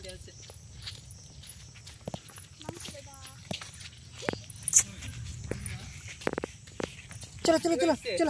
알려줘. 찰라, 찰라, 찰라, 찰라.